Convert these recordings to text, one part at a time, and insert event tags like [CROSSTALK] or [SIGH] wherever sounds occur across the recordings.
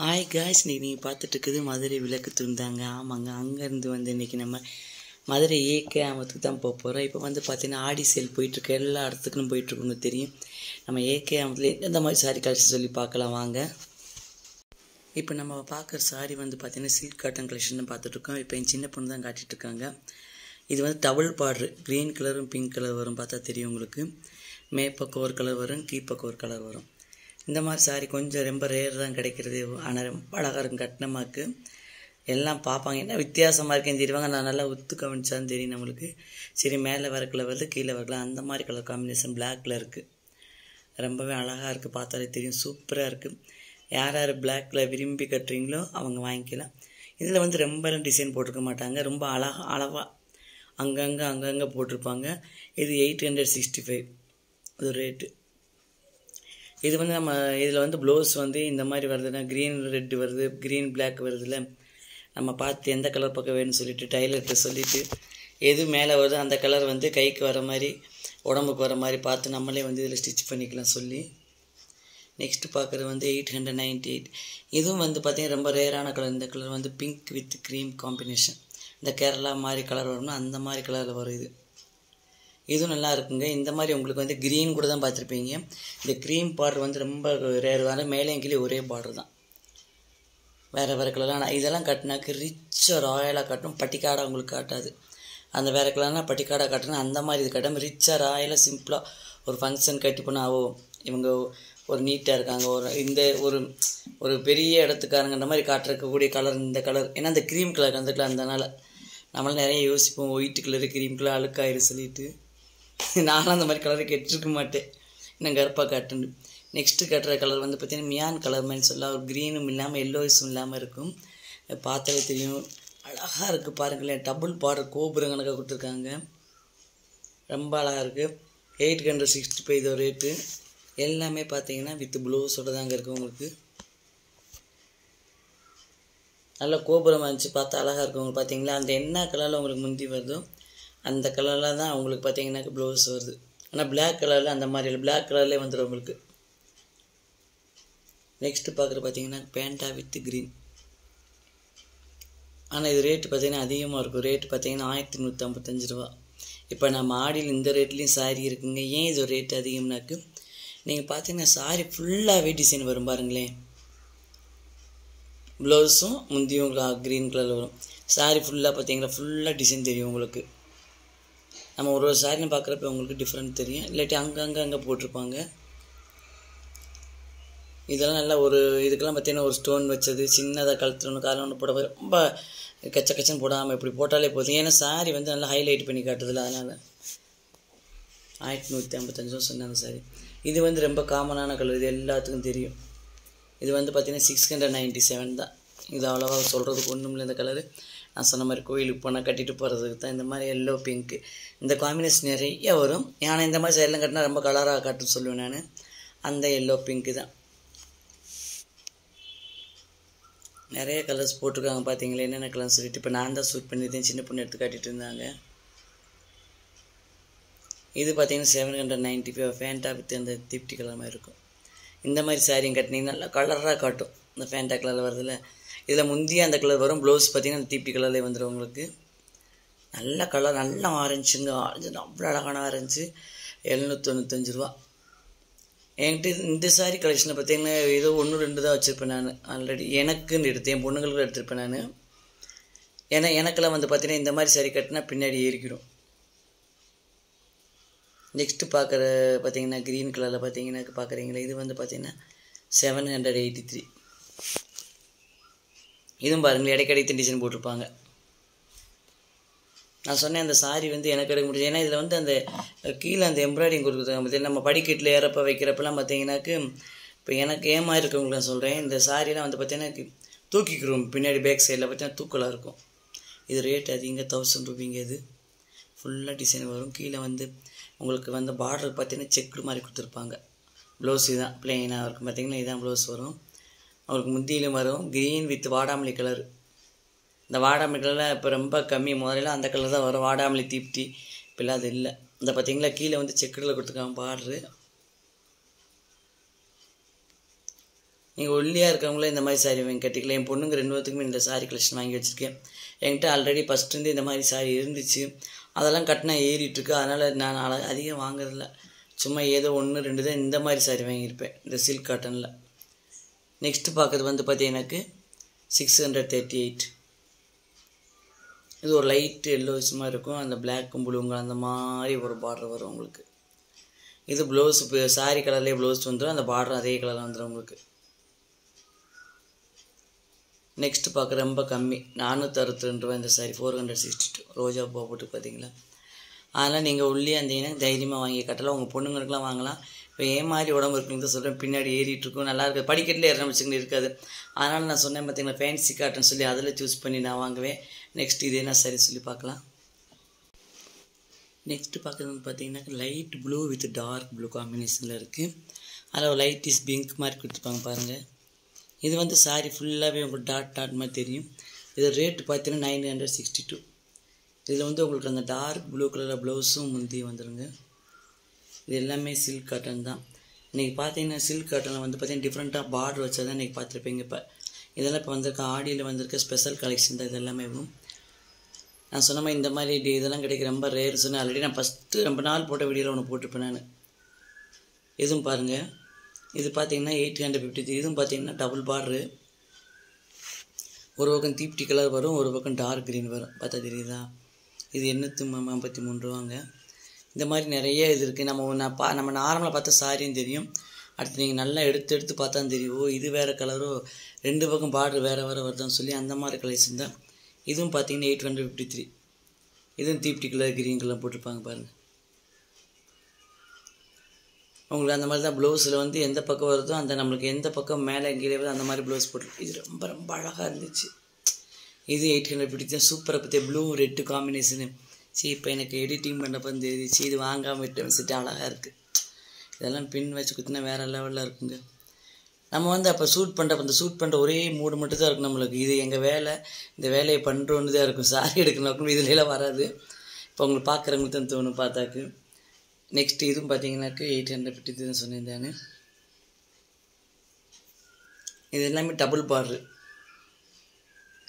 Hi guys இன்னைக்கு நீங்கள் பார்த்துட்டு இருக்குது மதுரை விளக்கு துண்டாங்க ஆமாங்க அங்கேருந்து வந்து இன்றைக்கி நம்ம மதுரை ஏகே ஆமத்துக்கு தான் போக போகிறோம் இப்போ வந்து பார்த்தீங்கன்னா ஆடி சேல் போயிட்டுருக்கு. எல்லா இடத்துக்கும் போயிட்டுருக்குன்னு தெரியும். நம்ம ஏகே ஆமத்தில் எந்த மாதிரி சாரி கலெக்ஷன் சொல்லி பார்க்கலாம் வாங்க. இப்போ நம்ம பார்க்குற சாரி வந்து பார்த்திங்கன்னா சில்க் காட்டன் கலெக்ஷன் பார்த்துட்ருக்கோம் இப்போ என் சின்ன பொண்ணு தான் காட்டிகிட்ருக்காங்க இது வந்து டபுள் பார்டரு க்ரீன் கலரும் பிங்க் கலர் வரும் பார்த்தா தெரியும் உங்களுக்கு. மேப்பக்கம் ஒரு கலர் வரும் கீப்பக்கம் ஒரு கலர் வரும். இந்த மாதிரி சாரி கொஞ்சம் ரொம்ப ரேர் தான் கிடைக்கிறது. ஆனால் ரொம்ப அழகாக இருக்கும் கட்டினமாக்கு. எல்லாம் பார்ப்பாங்க. என்ன வித்தியாசமாக இருக்கேன்னு தெரியுவாங்க நான் நல்லா ஒத்து கவனிச்சாலும் தெரியும் நம்மளுக்கு. சரி மேலே வர கலர் வருது கீழே வரலாம் அந்த மாதிரி கலர் காம்பினேஷன் பிளாக்கில் இருக்குது ரொம்பவே அழகாக இருக்குது பார்த்தாலே தெரியும். சூப்பராக இருக்குது யார் யார் பிளாக்கில் விரும்பி கட்டுறீங்களோ அவங்க வாங்கிக்கலாம். இதில் வந்து ரொம்ப டிசைன் போட்டிருக்க மாட்டாங்க. ரொம்ப அழகா அளவாக அங்கங்கே அங்கங்கே போட்டிருப்பாங்க. இது எயிட் ஹண்ட்ரட் சிக்ஸ்டி ஃபைவ் இது ரேட்டு இது வந்து நம்ம இதில் வந்து ப்ளவுஸ் வந்து இந்த மாதிரி வருதுன்னா க்ரீன் ரெட் வருது க்ரீன் பிளாக் வருதுல்ல. நம்ம பார்த்து எந்த கலர் பக்கம் வேணும்னு சொல்லிட்டு டைலர்கிட்ட சொல்லிவிட்டு எது மேலே வருதோ அந்த கலர் வந்து கைக்கு வர மாதிரி உடம்புக்கு வர மாதிரி பார்த்து நம்மளே வந்து இதில் ஸ்டிச் பண்ணிக்கலாம் சொல்லி. நெக்ஸ்ட்டு பார்க்குறது வந்து எயிட் ஹண்ட்ரட் நைன்ட்டி எயிட் இதுவும் வந்து பார்த்திங்கன்னா ரொம்ப ரேரான கலர் இந்த கலர் வந்து பிங்க் வித் க்ரீம் காம்பினேஷன் இந்த கேரளா மாதிரி கலர் வரும்னா அந்த மாதிரி கலரில் வரும் இது. இதுவும் நல்லா இருக்குங்க. இந்த மாதிரி உங்களுக்கு வந்து க்ரீன் கூட தான் பார்த்துருப்பீங்க. இந்த க்ரீம் பார்டர் வந்து ரொம்ப ரேர் தான் மேலேயும் கீழே ஒரே பார்டர் தான். வேறு வேறு கலர்லாம் இதெல்லாம் கட்டினாக்கு ரிச்சாக ராயலாக காட்டும். பட்டிக்காடை உங்களுக்கு காட்டாது. அந்த வேறு கலர்னால் பட்டிக்காடை காட்டணும் அந்த மாதிரி இது காட்டும் ரிச்சாக ராயலாக சிம்பிளாக ஒரு ஃபங்க்ஷன் கட்டி போனாவோ இவங்க ஒரு நீட்டாக இருக்காங்க. ஒரு இந்த ஒரு ஒரு பெரிய இடத்துக்காரங்கன்ற மாதிரி காட்டுறக்கூடிய கலர் இந்த கலர் ஏன்னா அந்த க்ரீம் கலர் கலந்துக்கலாம். கலர் அதனால் நம்மளும் நிறைய யோசிப்போம். ஒயிட் கலரு க்ரீம் கலர் அழுக்காயிரு சொல்லிட்டு. [LAUGHS] நானும் அந்த மாதிரி கலரை கெட்டிருக்க மாட்டேன். நான் கருப்பாக காட்டுன்னு நெக்ஸ்ட்டு கட்டுற கலர் வந்து பார்த்திங்கன்னா மியான் கலர் மாதிரி சொல்லலாம் ஒரு க்ரீனும் இல்லாமல் எல்லோயிஸும் இல்லாமல் இருக்கும். பார்த்தாலே தெரியும். அழகாக இருக்குது பாருங்களேன். டபுள் பார்டர் கோபுரம் கணக்காக கொடுத்துருக்காங்க. ரொம்ப அழகாக இருக்குது எயிட் ஹண்ட்ரட் சிக்ஸ்டி ஃபைவ் இதோ ரேட்டு எல்லாமே பார்த்தீங்கன்னா வித் ப்ளவுஸோட தாங்க இருக்குது உங்களுக்கு. நல்லா கோபுரம் இருந்துச்சு. பார்த்தா அழகாக இருக்கும் உங்களுக்கு பார்த்தீங்களா அந்த என்ன கலரில் உங்களுக்கு முந்தி வருதோ அந்த கலரில் தான் அவங்களுக்கு பார்த்தீங்கன்னாக்க ப்ளவுஸ் வருது. ஆனால் பிளாக் கலரில் அந்த மாதிரி இல்லை. பிளாக் கலர்லேயே வந்துடும் உங்களுக்கு நெக்ஸ்ட்டு பார்க்குற பார்த்தீங்கன்னா பேண்டா வித் க்ரீன் ஆனால் இது ரேட்டு பார்த்தீங்கன்னா அதிகமாக இருக்கும். ரேட்டு பார்த்தீங்கன்னா ஆயிரத்தி நூற்றி ஐம்பத்தஞ்சு ரூபா. இப்போ நம்ம ஆடியில் இந்த ரேட்லேயும் சாரி இருக்குங்க. ஏன் இது ரேட் அதிகம்னாக்கு நீங்கள் பார்த்தீங்கன்னா சாரி ஃபுல்லாகவே டிசைன் வரும் பாருங்களேன். ப்ளவுஸும் முந்தியும் க்ரீன் கலரில் வரும். சாரி ஃபுல்லாக பார்த்தீங்கன்னா ஃபுல்லாக டிசைன் தெரியும் உங்களுக்கு. நம்ம ஒரு ஒரு சாரின்னு பார்க்குறப்ப உங்களுக்கு டிஃப்ரெண்ட் தெரியும். இல்லாட்டி அங்கங்கே அங்கே போட்டிருப்பாங்க. இதெல்லாம் நல்லா ஒரு இதுக்கெல்லாம் பார்த்தீங்கன்னா ஒரு ஸ்டோன் வச்சது சின்னதாக கழுத்து ஒன்று காலம் ஒன்று போட ரொம்ப கச்ச கச்சன்னு போடாமல் இப்படி போட்டாலே போதும். ஏன்னா சாரி வந்து நல்லா ஹைலைட் பண்ணி காட்டுதில்ல அதனால். ஆயிரத்தி நூற்றி ஐம்பத்தஞ்சு ரூபா சொன்னாங்க சாரி இது வந்து ரொம்ப காமனான கலர் இது எல்லாத்துக்கும் தெரியும். இது வந்து பார்த்திங்கன்னா சிக்ஸ் ஹண்ட்ரட் நைன்ட்டி செவன் தான். இது அவ்வளோவா சொல்கிறதுக்கு ஒன்றும் இல்லை இந்த கலரு நான் சொன்ன மாதிரி கோயிலுக்கு போனால் கட்டிட்டு போகிறதுக்கு தான். இந்த மாதிரி எல்லோ பிங்க்கு இந்த காம்பினேஷன் நிறைய வரும். ஏன்னா இந்த மாதிரி சைடெலாம் கட்டினா ரொம்ப கலராக காட்டுன்னு சொல்லுவேன் நான். அந்த எல்லோ பிங்க்கு தான். நிறைய கலர்ஸ் போட்டிருக்காங்க பார்த்தீங்களா என்னென்ன கலர்ஸ் சொல்லிட்டு இப்போ நான் தான் சூட் பண்ணியிருந்தேன். சின்ன பொண்ணு எடுத்து காட்டிகிட்டு இருந்தாங்க. இது பார்த்தீங்கன்னா seven hundred ninety five Fanta with அந்த திப்டி கலர் மாதிரி இருக்கும். இந்த மாதிரி சாரியும் கட்டினீங்கன்னா நல்லா கலராக காட்டும். இந்த ஃபேண்டா கலரில் வரதில்லை இதில் முந்திய அந்த கலர் வரும். ப்ளவுஸ் பார்த்தீங்கன்னா அந்த தீப்பி கலர்லேயே வந்துடும் உங்களுக்கு. நல்ல கலர் நல்லா ஆரஞ்சுங்க ஆரஞ்சு அவ்வளோ அழகான ஆரஞ்சு எழுநூற்றி தொண்ணூத்தஞ்சு ரூபா. என்கிட்ட இந்த சாரி கலெக்ஷனில் பார்த்தீங்கன்னா ஏதோ ஒன்று ரெண்டு தான் வச்சுருப்பேன் நான். ஆல்ரெடி எனக்குன்னு எடுத்தேன். என் பொண்ணுங்களுக்கு எடுத்திருப்பேன் நான். ஏன்னா எனக்கெல்லாம் வந்து பார்த்தீங்கன்னா இந்த மாதிரி சாரி கட்டினா பின்னாடி ஏறிக்கிடும். நெக்ஸ்ட்டு பார்க்குற பார்த்தீங்கன்னா க்ரீன் கலரில் பார்த்தீங்கன்னா பார்க்குறீங்களா? இது வந்து பார்த்தீங்கன்னா செவன் ஹண்ட்ரட் எயிட்டி த்ரீ இதுவும் பாருங்களேன் இடைக்கடை டிசைன் போட்டிருப்பாங்க. நான் சொன்னேன் அந்த சாரி வந்து எனக்கு எடுக்க முடியாது ஏன்னா இதில் வந்து அந்த கீழே அந்த எம்ப்ராய்டிங் கொடுக்குறாங்க பார்த்தீங்கன்னா நம்ம படிக்கட்டில் ஏறப்ப வைக்கிறப்பெல்லாம் பார்த்தீங்கன்னாக்கு இப்போ எனக்கு ஏமா இருக்கவங்களுக்கு சொல்கிறேன் இந்த சாரிலாம் வந்து பார்த்தீங்கன்னா தூக்கிக்கிறோம். பின்னாடி பேக் சைடில் பார்த்தீங்கன்னா தூக்கலாக இருக்கும். இது ரேட் அதிகங்க தௌசண்ட் ருபீங்க இது. ஃபுல்லாக டிசைன் வரும். கீழே வந்து உங்களுக்கு வந்து பார்டர் பார்த்தீங்கன்னா செக்குடு மாதிரி கொடுத்துருப்பாங்க. ப்ளவுஸ் இதுதான் பிளெயினாக இருக்கும். பார்த்தீங்கன்னா இதுதான் ப்ளவுஸ் வரும். அவங்களுக்கு முந்தியிலும் வரும் க்ரீன் வித் வாடாமல்லி கலர் இந்த வாடாமல்லி கலரில் இப்போ ரொம்ப கம்மி. முதல்ல அந்த கலர் தான் வரும். வாடாமல்லி தீப்தி. இப்போல்லாம் அது இல்லை. இந்த பார்த்தீங்களா கீழே வந்து செக்கடில் கொடுத்துருக்காங்க பார்டரு நீங்கள் ஒல்லியாக இருக்கவங்களே இந்த மாதிரி சாரி வாங்கி கட்டிக்கலாம் என் பொண்ணுங்க ரெண்டு பேத்துக்குமே இந்த சாரி கலெக்ஷன் வாங்கி வச்சுருக்கேன். என்கிட்ட ஆல்ரெடி ஃபஸ்ட்டுருந்து இந்த மாதிரி சாரி இருந்துச்சு. அதெல்லாம் கட்டினா ஏறிட்டுருக்கு அதனால் நான் அழகாக அதிகம் வாங்குறதில்ல. சும்மா ஏதோ ஒன்று ரெண்டு தான் இந்த மாதிரி சாரி வாங்கியிருப்பேன். இந்த சில்க் காட்டனில் நெக்ஸ்ட்டு பார்க்குறது வந்து பார்த்தீங்கன்னாக்கு சிக்ஸ் ஹண்ட்ரட் தேர்ட்டி எயிட் இது ஒரு லைட் எல்லோஸ்மாக இருக்கும். அந்த பிளாக்கும் ப்ளூங்க அந்த மாதிரி ஒரு பார்டர் வரும் உங்களுக்கு. இது ப்ளவுஸ் இப்போ சாரி கலர்லேயே ப்ளவுஸ் வந்துடும் அந்த பார்டர் அதே கலரில் வந்துடும் உங்களுக்கு. நெக்ஸ்ட்டு பார்க்க ரொம்ப கம்மி. நானூற்றி அறுபத்தி ரெண்டு ரூபா இந்த sari four hundred sixty two ரோஜா பூ போட்டு பார்த்தீங்களா அதனால் நீங்கள் உள்ளே இருந்தீங்கன்னா தைரியமாக வாங்கி கட்டலாம். உங்கள் பொண்ணுங்களுக்குலாம் வாங்கலாம். இப்போ ஏன் மாதிரி உடம்பு இருக்குன்னு தான் சொல்கிறேன் பின்னாடி ஏறிட்டு இருக்கும் நல்லா இருக்குது. படிக்கட்டில் ஏற இருக்காது. அதனால் நான் சொன்னேன் பார்த்தீங்களா ஃபேன்சி காட்டன் சொல்லி அதில் சூஸ் பண்ணி நான் வாங்குவேன். நெக்ஸ்ட் இதே நான் சரி சொல்லி பார்க்கலாம். நெக்ஸ்ட்டு பார்க்குறது வந்து பார்த்தீங்கன்னா light blue with dark blue காம்பினேஷனில் இருக்குது அதில் லைட் இஸ் பிங்க் மாதிரி கொடுத்துருப்பாங்க பாருங்கள் இது வந்து சாரி ஃபுல்லாகவே உங்களுக்கு டாட் டாட் மாதிரி தெரியும். இது ரேட்டு பார்த்தீங்கன்னா நைன் ஹண்ட்ரட் சிக்ஸ்டி டூ இதில் வந்து உங்களுக்கு அந்த டார்க் ப்ளூ கலரில் ப்ளவுஸும் முந்தி வந்துடுங்க இது எல்லாமே சில்க் காட்டன் தான். இன்றைக்கி பார்த்தீங்கன்னா சில்க் காட்டனில் வந்து பார்த்தீங்கன்னா டிஃப்ரெண்ட்டாக பார்டர் வச்சா தான் இன்றைக்கி பார்த்துருப்பீங்க இப்போ. இதெல்லாம் இப்போ வந்திருக்க ஆடியில் வந்திருக்க ஸ்பெஷல் கலெக்ஷன் தான் இது எல்லாமே வரும் நான் சொன்ன மாதிரி இந்த மாதிரி டி- இதெல்லாம் கிடைக்க ரொம்ப ரேர் சொன்னேன் ஆல்ரெடி நான் ஃபஸ்ட்டு ரொம்ப நாள் போட்ட வீடியோவில் ஒன்று போட்டிருப்பேன் நான். இதுவும் பாருங்கள் இது பார்த்தீங்கன்னா எயிட் ஹண்ட்ரட் ஃபிஃப்டி இதுவும் பார்த்தீங்கன்னா டபுள் பார்டரு ஒரு பக்கம் தீப்டி கலர் வரும் ஒரு பக்கம் டார்க் க்ரீன் வரும். பார்த்தா தெரியுதா? இது எண்ணூற்றி ஐம்பத்தி மூணு ரூபாங்க. இந்த மாதிரி நிறைய இது இருக்குது நம்ம நான் பா நம்ம நார்மலாக பார்த்தா சாரியும் தெரியும். அடுத்து நீங்கள் நல்லா எடுத்து எடுத்து பார்த்தா தெரியும். ஓ இது வேறு கலரோ ரெண்டு பக்கம் பார்டர் வேறு வேறு வருதான்னு சொல்லி அந்த மாதிரி கலெக்ஷன் தான் இதுவும் பார்த்தீங்கன்னா எயிட் ஹண்ட்ரட் ஃபிஃப்டி த்ரீ இதுவும் தீப்டி கலர் கிரீன் கலர் போட்டிருப்பாங்க பாருங்கள் உங்களுக்கு அந்த மாதிரி தான் ப்ளவுஸில் வந்து எந்த பக்கம் வருதோ அந்த நம்மளுக்கு எந்த பக்கம் மேலே கீழே வருதோ அந்த மாதிரி ப்ளவுஸ் போட்டு இது ரொம்ப ரொம்ப அழகாக இருந்துச்சு. இது எயிட் ஹண்ட்ரட் ஃபிஃப்டி தான். சூப்பராக பற்றி ப்ளூ ரெட்டு காம்பினேஷனு சரி இப்போ எனக்கு எடிட்டிங் பண்ணப்போ தெரியுச்சு இது வாங்காமல் விட்டு வச்சுட்டு அழகாக இருக்குது இதெல்லாம் பின் வச்சு குத்தினா வேறு லெவலில் இருக்குங்க. நம்ம வந்து அப்போ ஷூட் பண்ணுறப்ப அந்த ஷூட் பண்ணுற ஒரே மூடு மட்டும் தான் இருக்கும் நம்மளுக்கு. இது எங்கள் வேலை இந்த வேலையை பண்ணுறோன்னு தான் இருக்கும். சாரி எடுக்கணும் இதுலாம் வராது. இப்போ உங்களை பார்க்குறவங்களுக்கு தான் தோணும் பார்த்தாக்கு. நெக்ஸ்ட் இதுவும் பார்த்தீங்கன்னாக்கு எயிட் ஹண்ட்ரட் ஃபிஃப்டி தான் சொன்னேன் இது எல்லாமே டபுள் பார்டரு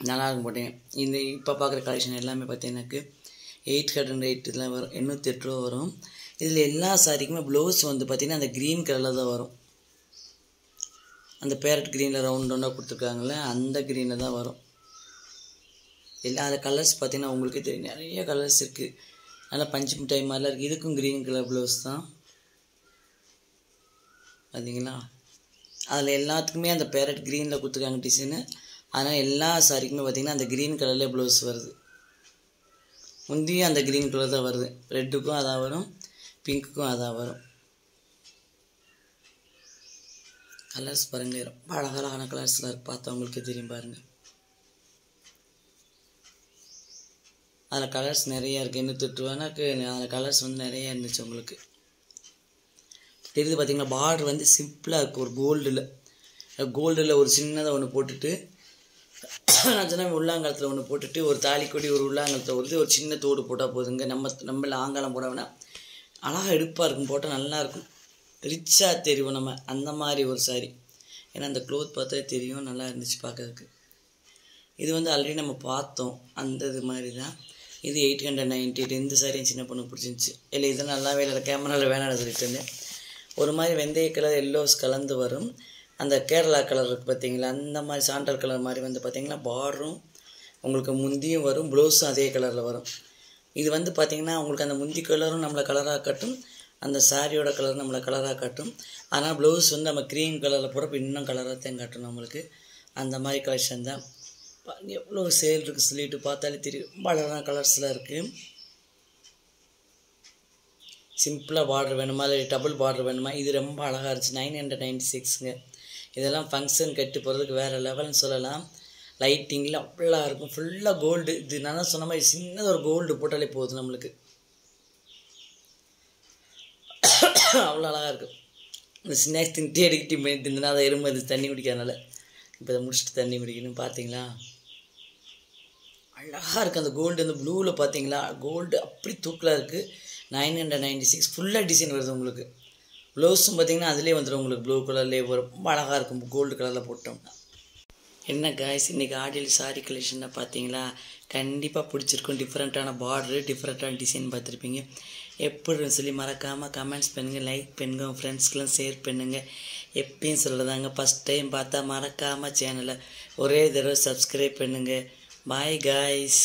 நல்லா இருக்கும் போட்டேன். இந்த இப்போ பார்க்குற கலெக்ஷன் எல்லாமே பார்த்தீங்கன்னாக்கு எயிட் ஹண்ட்ரட் எயிட் இதெல்லாம் வரும் எண்ணூற்றி எட்டு ரூபா வரும். இதில் எல்லா சாரிக்குமே ப்ளவுஸ் வந்து பார்த்திங்கன்னா அந்த க்ரீன் கலரில் தான் வரும். அந்த பேரட் க்ரீனில் ரவுண்ட் ரவுண்டாக கொடுத்துருக்காங்களே அந்த க்ரீனில் தான் வரும். எல்லா அந்த கலர்ஸ் பார்த்தீங்கன்னா உங்களுக்கே தெரியும். நிறைய கலர்ஸ் இருக்குது நல்லா பஞ்சு மிட்டாய் மாதிரிலாம் இருக்குது இதுக்கும் க்ரீன் கலர் ப்ளவுஸ் தான். பார்த்தீங்களா அதில் எல்லாத்துக்குமே அந்த பேரட் க்ரீனில் கொடுத்துருக்காங்க டிசைனு அதனால் எல்லா சாரிக்குமே பார்த்திங்கன்னா அந்த க்ரீன் கலர்லேயே ப்ளவுஸ் வருது. முந்தியும் அந்த க்ரீன் கலர் தான் வருது. ரெட்டுக்கும் அதான் வரும் பிங்க்குக்கும் அதான் வரும். கலர்ஸ் பாருங்கள் ரொம்ப அழகழகான கலர்ஸ்லாம் பார்த்தா பார்த்தவங்களுக்கு தெரியும் பாருங்கள் அதில் கலர்ஸ் நிறையா இருக்குது என்ன எட்டு அதில் கலர்ஸ் வந்து நிறைய இருந்துச்சு உங்களுக்கு. தெரியுது பார்த்தீங்கன்னா பார்டர் வந்து சிம்பிளாக இருக்குது ஒரு கோல்டில் கோல்டில் ஒரு சின்னதாக ஒன்று போட்டுட்டு நான் சொன்ன உள்ளாங்கலத்தில் ஒன்று போட்டுட்டு ஒரு தாலிக்கொடி ஒரு உள்ளாங்கலத்தை ஒரு ஒரு சின்ன தோடு போட்டால் போதுங்க நம்ம நம்மள ஆங்காலம் போட வேணாம் அழகாக எடுப்பாக இருக்கும் போட்டால் நல்லாயிருக்கும் ரிச்சாக தெரியும் நம்ம அந்த மாதிரி ஒரு சாரி ஏன்னா அந்த க்ளோத் பார்த்தா தெரியும் நல்லா இருந்துச்சு பார்க்கறதுக்கு. இது வந்து ஆல்ரெடி நம்ம பார்த்தோம் அந்த இது மாதிரி தான் இது எயிட் ஹண்ட்ரட் நைன்ட்டி எயிட் இந்த சாரியும் சின்ன பொண்ணு பிடிச்சிருந்துச்சி. இல்லை இதெல்லாம் நல்லாவே இல்லை கேமராவில் வேணாம் சொல்லிட்டு இருந்தேன். ஒரு மாதிரி வெந்தய கலர் எல்லோஸ் கலந்து வரும். அந்த கேரளா கலர் இருக்குது பார்த்தீங்களா அந்த மாதிரி சாண்டல் கலர் மாதிரி வந்து பார்த்தீங்கன்னா பார்டரும் உங்களுக்கு முந்தியும் வரும் ப்ளவுஸும் அதே கலரில் வரும். இது வந்து பார்த்திங்கன்னா உங்களுக்கு அந்த முந்தி கலரும் நம்மளை கலராக காட்டும். அந்த சாரியோட கலர் நம்மளை கலராக காட்டும். ஆனால் ப்ளவுஸ் வந்து நம்ம க்ரீம் கலரில் போகிறப்ப இன்னும் கலராக தான் காட்டும் நம்மளுக்கு. அந்த மாதிரி கலெக்ஷன் தான். எவ்வளோ சேல் இருக்குது சொல்லிட்டு பார்த்தாலே தெரியும். ரொம்ப கலர்ஸில் இருக்குது சிம்பிளாக பார்டர் வேணுமா? இல்லை டபுள் பார்டர் வேணுமா? இது ரொம்ப அழகாக இருந்துச்சு. நைன் ஹண்ட்ரட் நைன்ட்டி சிக்ஸுங்க இதெல்லாம் ஃபங்க்ஷன் கட்டி போகிறதுக்கு வேறு லெவல்னு சொல்லலாம். லைட்டிங்கில் அவ்வளோ இருக்கும். ஃபுல்லாக கோல்டு இது நான் சொன்ன மாதிரி சின்னதாக ஒரு கோல்டு போட்டாலே போகுது நம்மளுக்கு. அவ்வளோ அழகாக இருக்கும். இந்த ஸ்நாக்ஸ் தின்ட்டே எடுக்கிட்டு பண்ணிட்டு இருந்தேன்னா அதை எறும்பு அது தண்ணி குடிக்காதனால. இப்போ அதை முடிச்சுட்டு தண்ணி குடிக்கணும் பார்த்தீங்களா? அழகாக இருக்குது அந்த கோல்டு அந்த ப்ளூவில் பார்த்தீங்களா? கோல்டு அப்படி தூக்கலாக இருக்குது நைன் ஹண்ட்ரட் நைன்டி சிக்ஸ் ஃபுல்லாக டிசைன் வருது உங்களுக்கு. ப்ளவுஸும் பார்த்தீங்கன்னா அதிலே வந்துடும் உங்களுக்கு ப்ளூ கலர்லேயே ரொம்ப அழகாக இருக்கும். கோல்டு கலரில் போட்டோம்னா. என்ன காய்ஸ் இன்றைக்கி ஆடியல் சாரி கலெக்ஷனை பார்த்தீங்களா கண்டிப்பாக பிடிச்சிருக்கும். டிஃப்ரெண்ட்டான பார்டரு டிஃப்ரெண்ட்டான டிசைன் பார்த்துருப்பீங்க. எப்படின்னு சொல்லி மறக்காமல் கமெண்ட்ஸ் பண்ணுங்கள் லைக் பண்ணுங்கள் உங்கள் ஃப்ரெண்ட்ஸ்க்கெலாம் ஷேர் பண்ணுங்கள் எப்பயும் சொல்லதாங்க. ஃபஸ்ட் டைம் பார்த்தா மறக்காமல் சேனலை ஒரே தடவை சப்ஸ்கிரைப் பண்ணுங்கள் பாய் காய்ஸ்